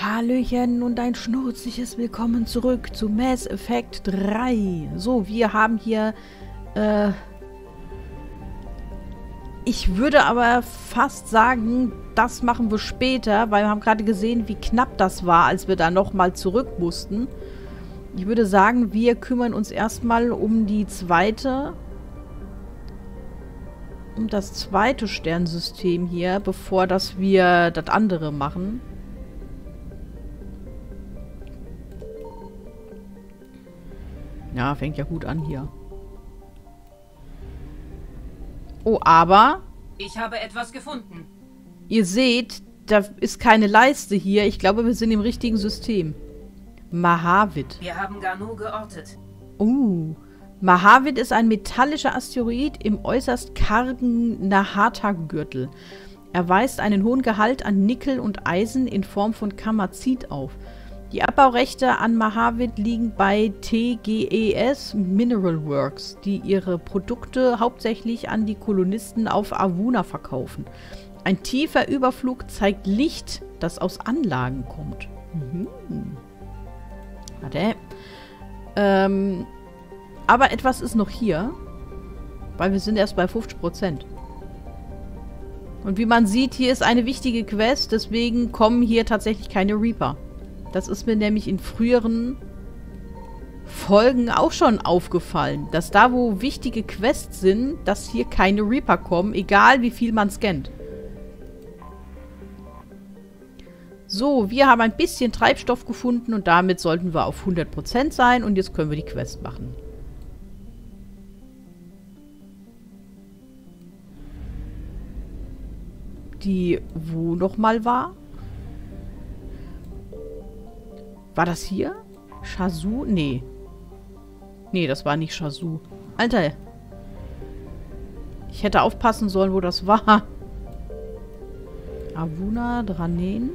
Hallöchen und ein schnurzliches Willkommen zurück zu Mass Effect 3. So, wir haben hier, äh, ich würde aber fast sagen, das machen wir später, weil wir haben gerade gesehen, wie knapp das war, als wir da nochmal zurück mussten. Ich würde sagen, wir kümmern uns erstmal um die zweite, um das zweite Sternsystem hier, bevor dass wir das andere machen. Ja, fängt ja gut an hier. Oh, aber... Ich habe etwas gefunden. Ihr seht, da ist keine Leiste hier. Ich glaube, wir sind im richtigen System. Mahavit. Wir haben Ganu geortet. Uh. Mahavit ist ein metallischer Asteroid im äußerst kargen Nahata-Gürtel. Er weist einen hohen Gehalt an Nickel und Eisen in Form von Kamazit auf. Die Abbaurechte an Mahavit liegen bei TGES Mineral Works, die ihre Produkte hauptsächlich an die Kolonisten auf Avuna verkaufen. Ein tiefer Überflug zeigt Licht, das aus Anlagen kommt. Mhm. Warte. Ähm, aber etwas ist noch hier, weil wir sind erst bei 50%. Und wie man sieht, hier ist eine wichtige Quest, deswegen kommen hier tatsächlich keine Reaper. Das ist mir nämlich in früheren Folgen auch schon aufgefallen, dass da, wo wichtige Quests sind, dass hier keine Reaper kommen, egal wie viel man scannt. So, wir haben ein bisschen Treibstoff gefunden und damit sollten wir auf 100% sein und jetzt können wir die Quest machen. Die wo nochmal war? War das hier? Shazoo? Nee. Nee, das war nicht Shazoo. Alter. Ich hätte aufpassen sollen, wo das war. Avuna, Dranen.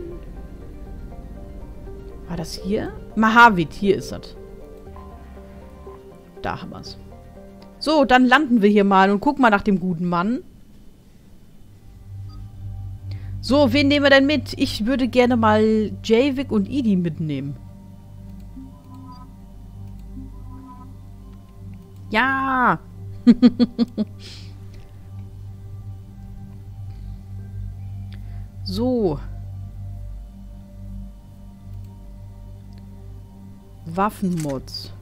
War das hier? Mahavit, hier ist das. Da haben wir es. So, dann landen wir hier mal und gucken mal nach dem guten Mann. So, wen nehmen wir denn mit? Ich würde gerne mal Javik und Idi mitnehmen. Ja! so. Waffenmods.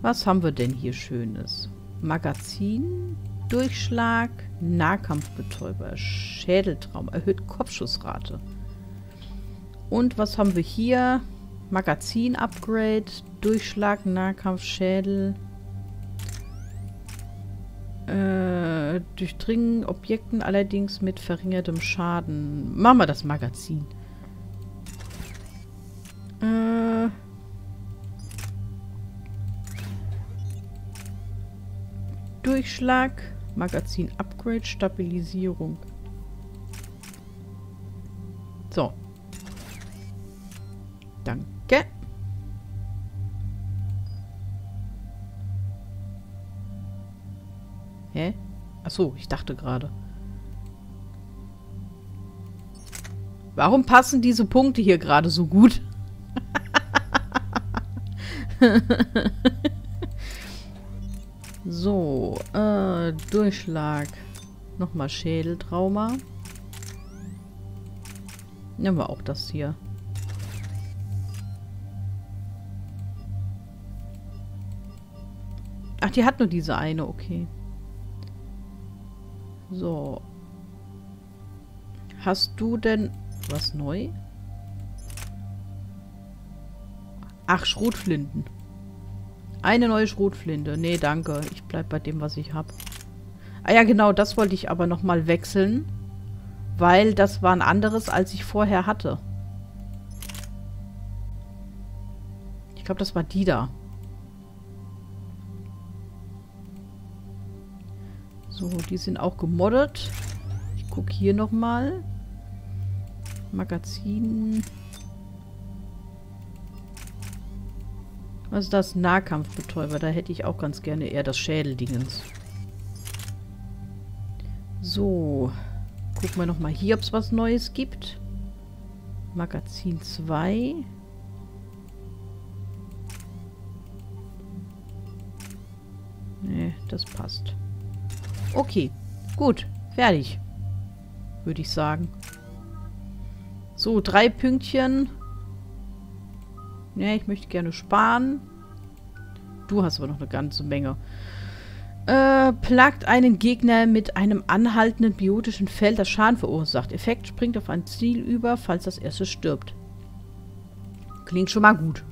Was haben wir denn hier Schönes? Magazin, Durchschlag, Nahkampfbetäuber, Schädeltraum, erhöht Kopfschussrate. Und was haben wir hier? Magazin-Upgrade, Durchschlag, Nahkampf, Schädel. Äh, durchdringen Objekten allerdings mit verringertem Schaden. Machen wir das Magazin. Äh. Durchschlag, Magazin Upgrade, Stabilisierung. So. Danke. Hä? Achso, ich dachte gerade. Warum passen diese Punkte hier gerade so gut? so, äh, Durchschlag. Nochmal Schädeltrauma. Nehmen wir auch das hier. Ach, die hat nur diese eine, okay. So. Hast du denn was neu? Ach, Schrotflinten. Eine neue Schrotflinte. Nee, danke. Ich bleib bei dem, was ich habe. Ah ja, genau, das wollte ich aber nochmal wechseln. Weil das war ein anderes, als ich vorher hatte. Ich glaube, das war die da. So, die sind auch gemoddet. Ich gucke hier nochmal. Magazin. Was ist das? Nahkampfbetäuber. Da hätte ich auch ganz gerne eher das Schädeldingens. So. Gucken wir nochmal hier, ob es was Neues gibt. Magazin 2. Nee, das passt. Okay, gut. Fertig. Würde ich sagen. So, drei Pünktchen. Ne, ich möchte gerne sparen. Du hast aber noch eine ganze Menge. Äh, plagt einen Gegner mit einem anhaltenden biotischen Feld, das Schaden verursacht. Effekt springt auf ein Ziel über, falls das erste stirbt. Klingt schon mal gut.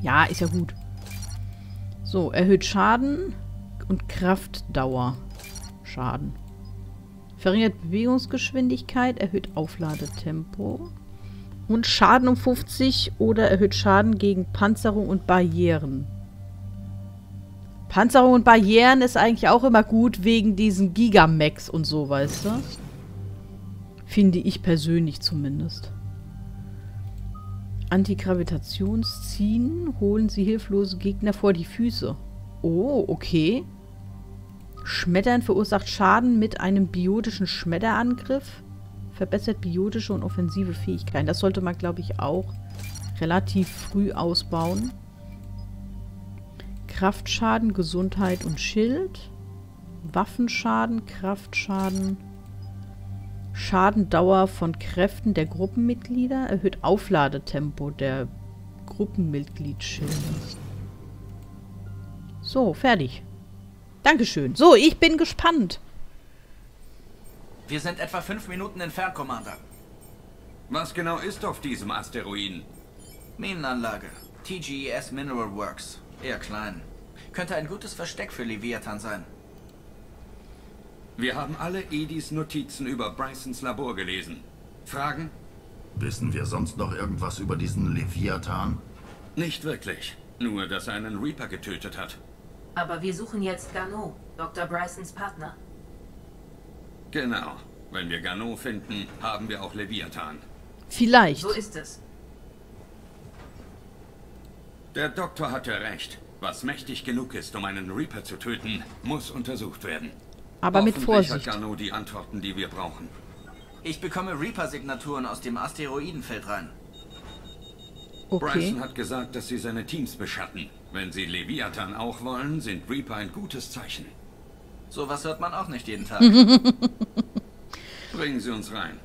Ja, ist ja gut. So, erhöht Schaden und Kraftdauer. Schaden. Verringert Bewegungsgeschwindigkeit, erhöht Aufladetempo. Und Schaden um 50 oder erhöht Schaden gegen Panzerung und Barrieren. Panzerung und Barrieren ist eigentlich auch immer gut wegen diesen Gigamax und so, weißt du? Finde ich persönlich zumindest. Antigravitationsziehen holen sie hilflose Gegner vor die Füße. Oh, okay. Schmettern verursacht Schaden mit einem biotischen Schmetterangriff. Verbessert biotische und offensive Fähigkeiten. Das sollte man, glaube ich, auch relativ früh ausbauen. Kraftschaden, Gesundheit und Schild. Waffenschaden, Kraftschaden. Schadendauer von Kräften der Gruppenmitglieder. Erhöht Aufladetempo der Gruppenmitgliedsschilde. So, fertig. Dankeschön. So, ich bin gespannt. Wir sind etwa fünf Minuten entfernt, Commander. Was genau ist auf diesem Asteroiden? Minenanlage. TGES Mineral Works. Eher klein. Könnte ein gutes Versteck für Leviathan sein. Wir haben alle Edis Notizen über Brysons Labor gelesen. Fragen? Wissen wir sonst noch irgendwas über diesen Leviathan? Nicht wirklich. Nur, dass er einen Reaper getötet hat. Aber wir suchen jetzt Garneau, Dr. Brysons Partner. Genau. Wenn wir Garneau finden, haben wir auch Leviathan. Vielleicht. So ist es. Der Doktor hatte recht. Was mächtig genug ist, um einen Reaper zu töten, muss untersucht werden. Aber mit Vorsicht. hat Garneau die Antworten, die wir brauchen. Ich bekomme Reaper-Signaturen aus dem Asteroidenfeld rein. Okay. Bryson hat gesagt, dass sie seine Teams beschatten. Wenn sie Leviathan auch wollen, sind Reaper ein gutes Zeichen. Sowas hört man auch nicht jeden Tag. Bringen Sie uns rein.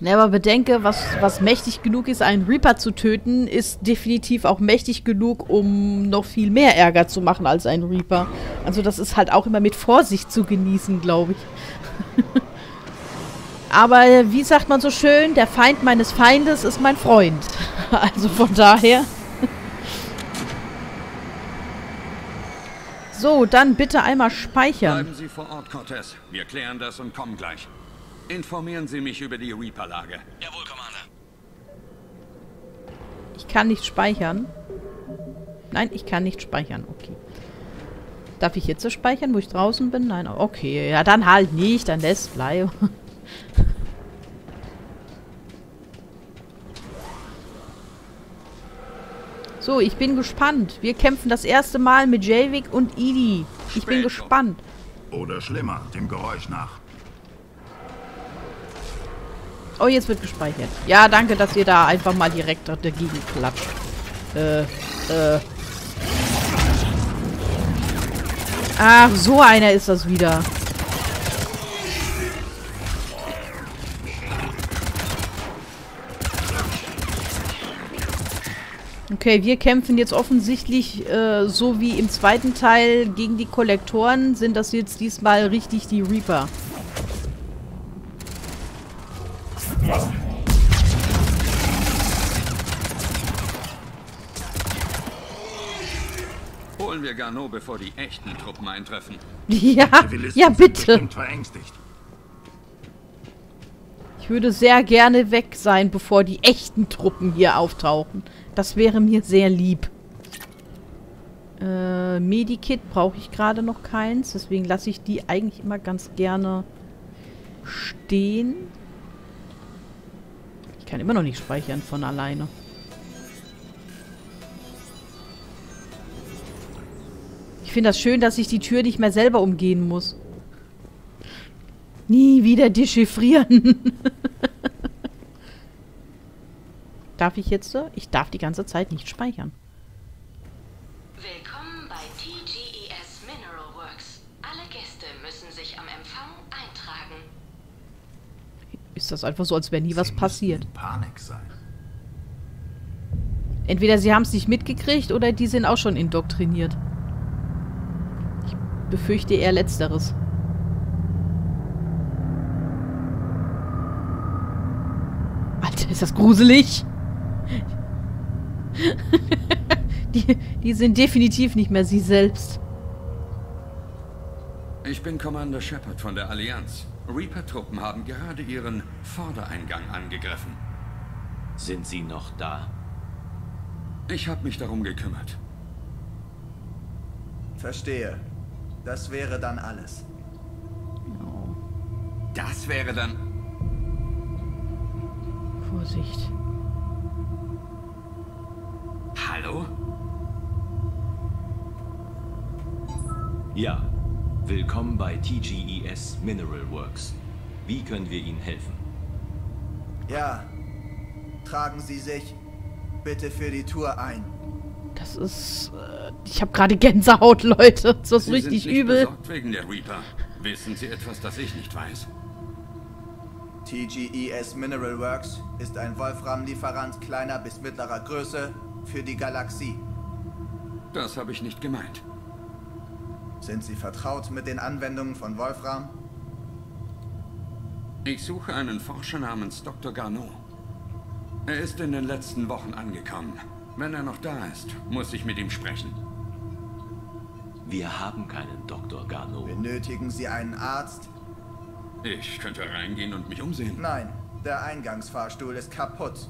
Ne, aber bedenke, was, was mächtig genug ist, einen Reaper zu töten, ist definitiv auch mächtig genug, um noch viel mehr Ärger zu machen als ein Reaper. Also das ist halt auch immer mit Vorsicht zu genießen, glaube ich. aber äh, wie sagt man so schön, der Feind meines Feindes ist mein Freund. Also von daher. So, dann bitte einmal speichern. Bleiben Sie vor Ort, Cortez. Wir klären das und kommen gleich. Informieren Sie mich über die Reaper-Lage. Jawohl, Commander. Ich kann nicht speichern. Nein, ich kann nicht speichern. Okay. Darf ich jetzt so speichern, wo ich draußen bin? Nein, okay. Ja, dann halt nicht. Dann lässt bleiben. So, ich bin gespannt. Wir kämpfen das erste Mal mit Javik und Edie. Ich bin gespannt. Oder schlimmer, dem Geräusch nach. Oh, jetzt wird gespeichert. Ja, danke, dass ihr da einfach mal direkt dagegen klatscht. Äh, äh. Ach, so einer ist das wieder. Okay, wir kämpfen jetzt offensichtlich äh, so wie im zweiten Teil gegen die Kollektoren. Sind das jetzt diesmal richtig die Reaper? Holen wir Garneau, bevor die echten Truppen eintreffen. Ja, ja bitte. Ich würde sehr gerne weg sein, bevor die echten Truppen hier auftauchen. Das wäre mir sehr lieb. Äh, Medikit brauche ich gerade noch keins. Deswegen lasse ich die eigentlich immer ganz gerne stehen. Ich kann immer noch nicht speichern von alleine. Ich finde das schön, dass ich die Tür nicht mehr selber umgehen muss. Nie wieder dechiffrieren. Darf ich jetzt? äh, Ich darf die ganze Zeit nicht speichern. Willkommen bei TGES Mineral Works. Alle Gäste müssen sich am Empfang eintragen. Ist das einfach so, als wäre nie was Sie passiert? müssten in Panik sein. Entweder sie haben es nicht mitgekriegt oder die sind auch schon indoktriniert. Ich befürchte eher letzteres. Alter, ist das gruselig. die, die sind definitiv nicht mehr sie selbst. Ich bin Commander Shepard von der Allianz. Reaper-Truppen haben gerade ihren Vordereingang angegriffen. Sind Sie noch da? Ich habe mich darum gekümmert. Verstehe. Das wäre dann alles. Das wäre dann... Vorsicht. Hallo? Ja. Willkommen bei TGES Mineral Works. Wie können wir Ihnen helfen? Ja. Tragen Sie sich bitte für die Tour ein. Das ist... Äh, ich habe gerade Gänsehaut, Leute. Das ist Sie richtig sind nicht übel. besorgt wegen der Reaper. Wissen Sie etwas, das ich nicht weiß? TGES Mineral Works ist ein Wolfram-Lieferant kleiner bis mittlerer Größe für die Galaxie. Das habe ich nicht gemeint. Sind Sie vertraut mit den Anwendungen von Wolfram? Ich suche einen Forscher namens Dr. Garneau. Er ist in den letzten Wochen angekommen. Wenn er noch da ist, muss ich mit ihm sprechen. Wir haben keinen Dr. Garno. Benötigen Sie einen Arzt? Ich könnte reingehen und mich umsehen. Nein, der Eingangsfahrstuhl ist kaputt.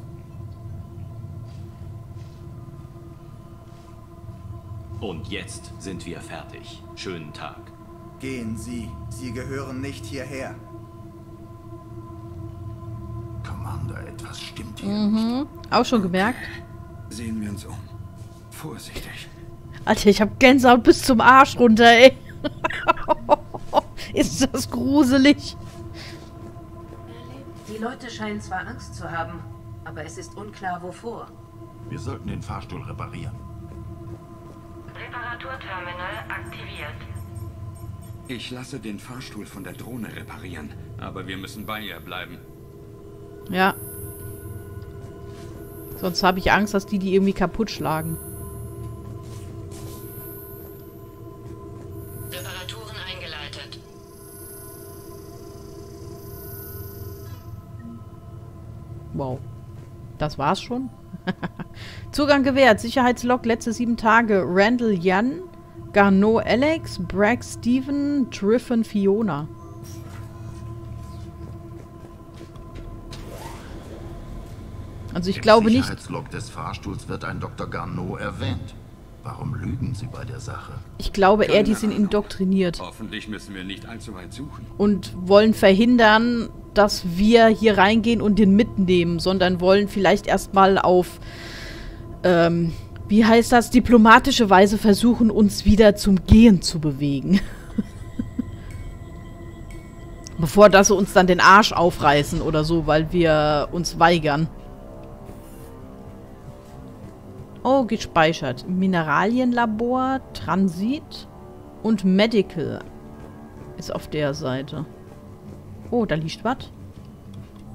Und jetzt sind wir fertig. Schönen Tag. Gehen Sie. Sie gehören nicht hierher. Commander, etwas stimmt hier nicht. Mhm. Auch schon gemerkt. Sehen wir uns um. Vorsichtig. Alter, ich hab Gänsehaut bis zum Arsch runter, ey. Ist das gruselig. Die Leute scheinen zwar Angst zu haben, aber es ist unklar wovor. Wir sollten den Fahrstuhl reparieren. Reparaturterminal aktiviert. Ich lasse den Fahrstuhl von der Drohne reparieren, aber wir müssen bei ihr bleiben. Ja. Sonst habe ich Angst, dass die die irgendwie kaputt schlagen. Reparaturen eingeleitet. Wow. Das war's schon? Zugang gewährt. Sicherheitslog letzte sieben Tage. Randall Jan, Garneau Alex, Bragg Steven, Driffen Fiona. Also ich Im glaube nicht, Sicherheitslog des Fahrstuhls wird ein Dr. Garneau erwähnt. Warum lügen Sie bei der Sache? ich glaube eher, die Keine sind Ahnung. indoktriniert Hoffentlich müssen wir nicht allzu weit suchen. und wollen verhindern, dass wir hier reingehen und den mitnehmen, sondern wollen vielleicht erstmal auf, ähm, wie heißt das, diplomatische Weise versuchen, uns wieder zum Gehen zu bewegen. Bevor dass sie uns dann den Arsch aufreißen oder so, weil wir uns weigern. Oh, gespeichert. Mineralienlabor, Transit und Medical ist auf der Seite. Oh, da liegt was.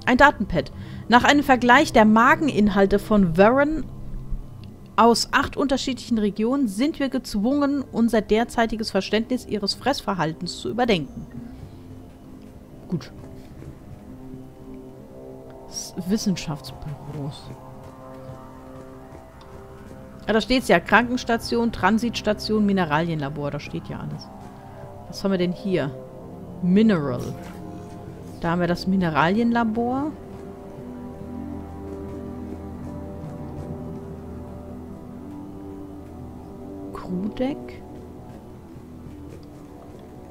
Ein Datenpad. Nach einem Vergleich der Mageninhalte von Warren aus acht unterschiedlichen Regionen sind wir gezwungen, unser derzeitiges Verständnis ihres Fressverhaltens zu überdenken. Gut. Wissenschaftsbüros. Ja, da steht's ja. Krankenstation, Transitstation, Mineralienlabor. Da steht ja alles. Was haben wir denn hier? Mineral. Da haben wir das Mineralienlabor. Crewdeck.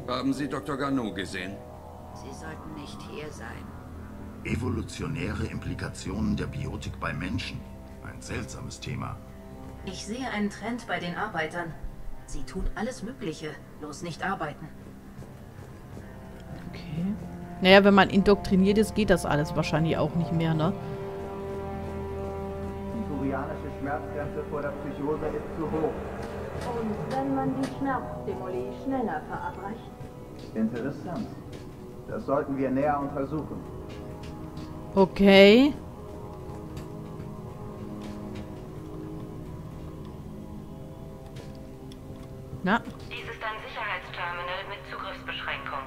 Haben Sie Dr. Garneau gesehen? Sie sollten nicht hier sein. Evolutionäre Implikationen der Biotik bei Menschen. Ein seltsames Thema. Ich sehe einen Trend bei den Arbeitern. Sie tun alles Mögliche, bloß nicht arbeiten. Okay. Naja, wenn man indoktriniert ist, geht das alles wahrscheinlich auch nicht mehr, ne? Schmerzgrenze vor der Psychose ist zu hoch. Wenn man die Schmerzdemoli schneller verabreicht? Interessant. Das sollten wir näher untersuchen. Okay. Na, Dies ist ein Sicherheitsterminal mit Zugriffsbeschränkung.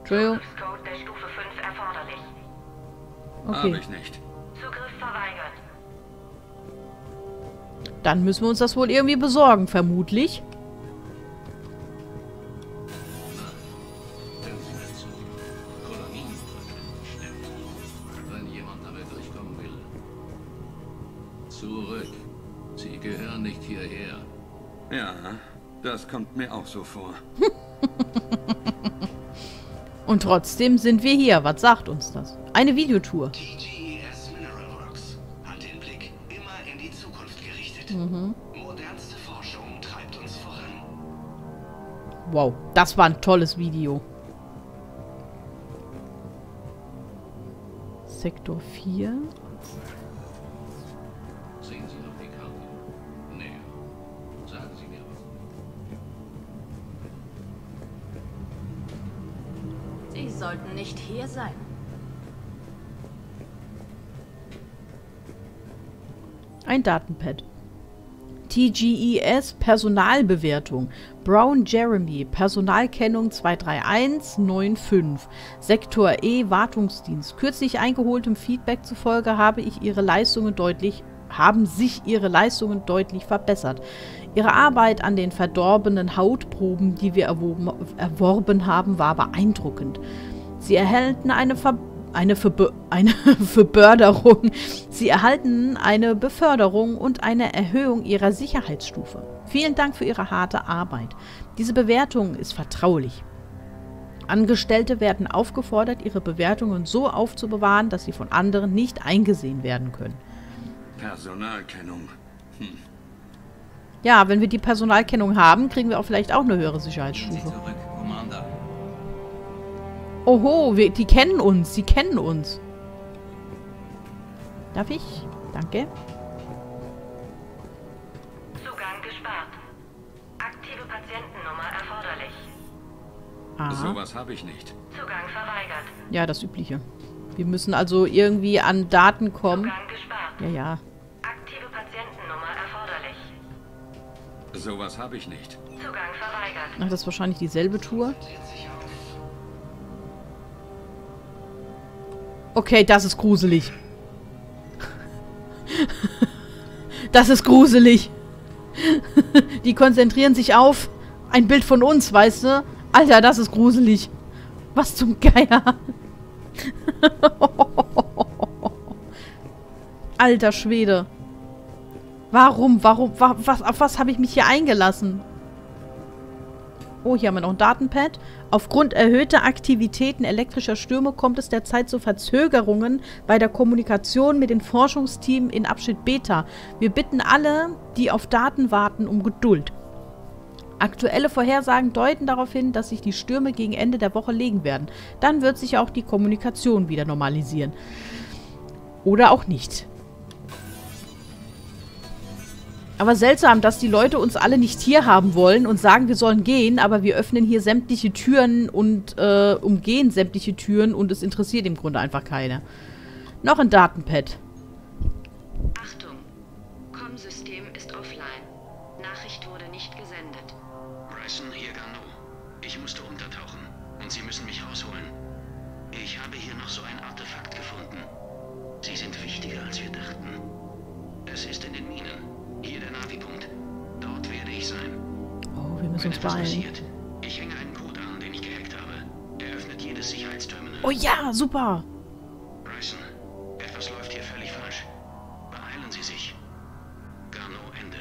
Entschuldigung. Zugriffscode der Stufe 5 erforderlich. Habe Okay. ich nicht. Dann müssen wir uns das wohl irgendwie besorgen, vermutlich. Wenn jemand damit durchkommen will. Zurück. Sie gehören nicht hierher. Ja, das kommt mir auch so vor. Und trotzdem sind wir hier. Was sagt uns das? Eine Videotour. Wow, das war ein tolles Video. Sektor 4. Sehen Sie noch die Karte? Näher. Sagen Sie mir was. Sie sollten nicht hier sein. Ein Datenpad. TGES Personalbewertung. Brown Jeremy, Personalkennung 23195. Sektor E Wartungsdienst. Kürzlich eingeholtem Feedback zufolge habe ich ihre Leistungen deutlich haben sich ihre Leistungen deutlich verbessert. Ihre Arbeit an den verdorbenen Hautproben, die wir erwoben, erworben haben, war beeindruckend. Sie erhalten eine, Ver eine, Verbe eine Verbörderung. Sie erhalten eine Beförderung und eine Erhöhung ihrer Sicherheitsstufe. Vielen Dank für Ihre harte Arbeit. Diese Bewertung ist vertraulich. Angestellte werden aufgefordert, ihre Bewertungen so aufzubewahren, dass sie von anderen nicht eingesehen werden können. Personalkennung. Ja, wenn wir die Personalkennung haben, kriegen wir auch vielleicht auch eine höhere Gehen Sie Sicherheitsstufe. zurück, Commander. Oho, wir, die kennen uns, sie kennen uns. Darf ich? Danke. Zugang gesperrt. Aktive Patientennummer erforderlich. Aha. Sowas habe ich nicht. Zugang verweigert. Ja, das Übliche. Wir müssen also irgendwie an Daten kommen. Zugang gesperrt. Ja, ja. Aktive Patientennummer erforderlich. Sowas habe ich nicht. Zugang verweigert. Ach, das ist wahrscheinlich dieselbe Tour. Okay, das ist gruselig. Das ist gruselig. Die konzentrieren sich auf ein Bild von uns, weißt du? Alter, das ist gruselig. Was zum Geier. Alter Schwede. Warum, warum, wa, was, auf was habe ich mich hier eingelassen? Oh, hier haben wir noch ein Datenpad. Aufgrund erhöhter Aktivitäten elektrischer Stürme kommt es derzeit zu Verzögerungen bei der Kommunikation mit den Forschungsteams in Abschnitt Beta. Wir bitten alle, die auf Daten warten, um Geduld. Aktuelle Vorhersagen deuten darauf hin, dass sich die Stürme gegen Ende der Woche legen werden. Dann wird sich auch die Kommunikation wieder normalisieren. Oder auch nicht. Aber seltsam, dass die Leute uns alle nicht hier haben wollen und sagen, wir sollen gehen, aber wir öffnen hier sämtliche Türen und äh, umgehen sämtliche Türen und es interessiert im Grunde einfach keiner. Noch ein Datenpad. Achtung. Com-System ist offline. Nachricht wurde nicht gesendet. Bryson, hier Garneau. Ich musste untertauchen und Sie müssen mich rausholen. Ich habe hier noch so ein Artefakt gefunden. Sie sind wichtiger, als wir dachten. Es ist in den Minen. Hier der Navi-Punkt. Dort werde ich sein. Oh, wir müssen Wenn uns beeilen. ich hänge einen Code an, den ich gehackt habe. Er öffnet jedes Sicherheitsterminal. Oh ja, super. Bryson, etwas läuft hier völlig falsch. Beeilen Sie sich. Garneau, Ende.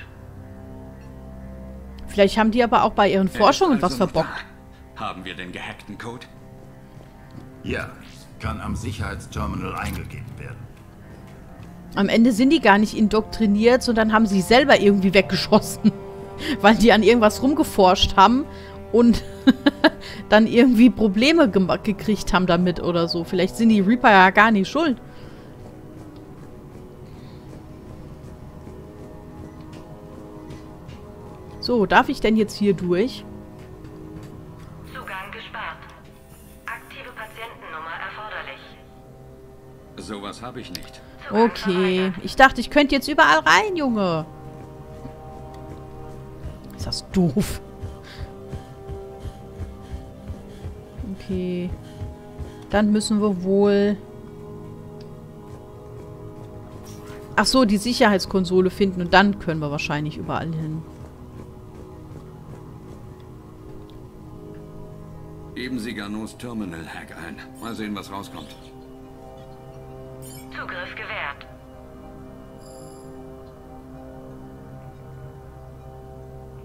Vielleicht haben die aber auch bei ihren Forschungen was also noch verbockt. Haben wir den gehackten Code? Ja, kann am Sicherheitsterminal eingegeben werden. Am Ende sind die gar nicht indoktriniert, sondern haben sich selber irgendwie weggeschossen. Weil die an irgendwas rumgeforscht haben und dann irgendwie Probleme gem- gekriegt haben damit oder so. Vielleicht sind die Reaper ja gar nicht schuld. So, darf ich denn jetzt hier durch? Zugang gesperrt. Aktive Patientennummer erforderlich. Sowas habe ich nicht. Okay. Ich dachte, ich könnte jetzt überall rein, Junge. Ist das doof. Okay. Dann müssen wir wohl... Ach so, die Sicherheitskonsole finden und dann können wir wahrscheinlich überall hin. Geben Sie Garnos Terminal-Hack ein. Mal sehen, was rauskommt.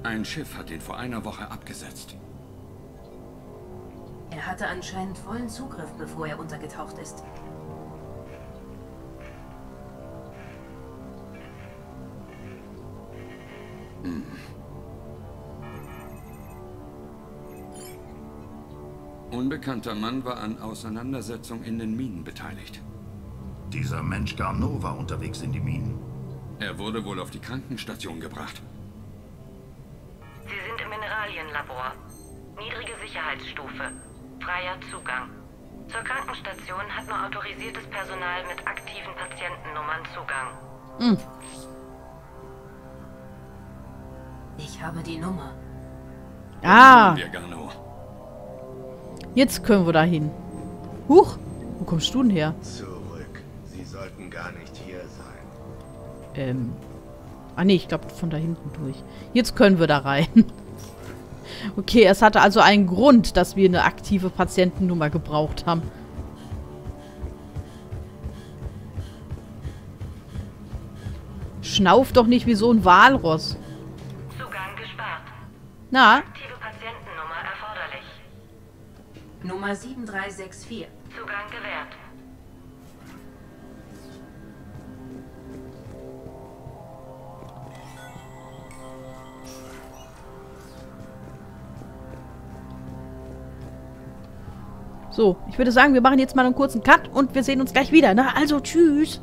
Ein Schiff hat ihn vor einer Woche abgesetzt. Er hatte anscheinend vollen Zugriff, bevor er untergetaucht ist. Hm. Unbekannter Mann war an Auseinandersetzung in den Minen beteiligt. Dieser Mensch Garneau war unterwegs in die Minen. Er wurde wohl auf die Krankenstation gebracht. Mineralienlabor. Niedrige Sicherheitsstufe. Freier Zugang. Zur Krankenstation hat nur autorisiertes Personal mit aktiven Patientennummern Zugang. Hm. Ich habe die Nummer. Ah, jetzt können wir da hin. Huch, wo kommst du denn her? Zurück. Sie sollten gar nicht hier sein. Ähm. Ah nee, ich glaube von da hinten durch. Jetzt können wir da rein. Okay, es hatte also einen Grund, dass wir eine aktive Patientennummer gebraucht haben. Schnauf doch nicht wie so ein Walross. Zugang gesperrt. Na, Aktive Patientennummer erforderlich. Nummer 7364. Zugang gewährt. So, ich würde sagen, wir machen jetzt mal einen kurzen Cut und wir sehen uns gleich wieder. Na, also tschüss.